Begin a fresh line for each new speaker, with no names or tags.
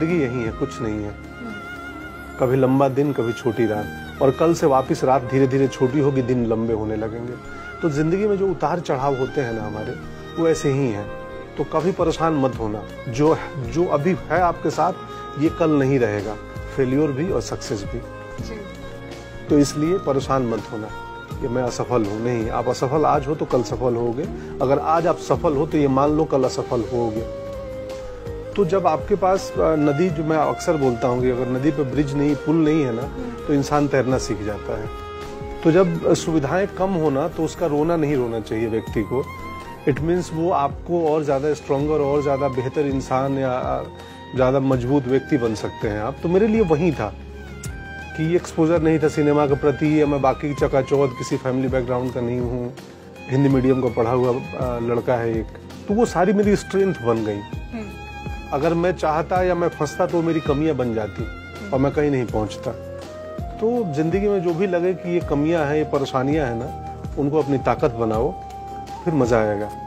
ज़िंदगी यही है कुछ नहीं है। कभी लंबा दिन कभी छोटी रात। और कल से वापस रात धीरे धीरे छोटी होगी दिन लंबे होने लगेंगे। तो ज़िंदगी में जो उतार चढ़ाव होते हैं ना हमारे वो ऐसे ही हैं। तो कभी परेशान मत होना। जो जो अभी है आपके साथ ये कल नहीं रहेगा। फेल्योर भी और सक्सेस भी। तो इसलिए परेशान मत होना कि मैं असफल हूँ। नहीं आप असफल आज हो तो कल सफल होगे। अगर आज आप सफल हो तो ये मान लो कल असफल होगे। तो जब आपके पास नदी जो मैं अक्सर बोलता हूँ कि अगर नदी पर ब्रिज नहीं, पुल नहीं है ना तो इंसान तैरना सीख जाता है। तो जब सुविधाएँ कम होना तो उसका रोना नहीं रोना चाहिए व्यक्ति को। इट मीन्स वो आपको और ज़्यादा स्ट्रोंगर और ज़्यादा बेहतर इंसान या ज़्यादा मज़बूत व्यक्ति बन सकते हैं आप। तो मेरे लिए वही था कि एक्सपोजर नहीं था सिनेमा के प्रति, या मैं बाकी चकाचौध किसी फैमिली बैकग्राउंड का नहीं हूँ। हिंदी मीडियम का पढ़ा हुआ लड़का है एक। तो वो सारी मेरी स्ट्रेंथ बन गई। अगर मैं चाहता या मैं फंसता तो मेरी कमियाँ बन जाती और मैं कहीं नहीं पहुँचता। तो ज़िंदगी में जो भी लगे कि ये कमियाँ हैं, ये परेशानियाँ हैं ना, उनको अपनी ताकत बनाओ, फिर मज़ा आएगा।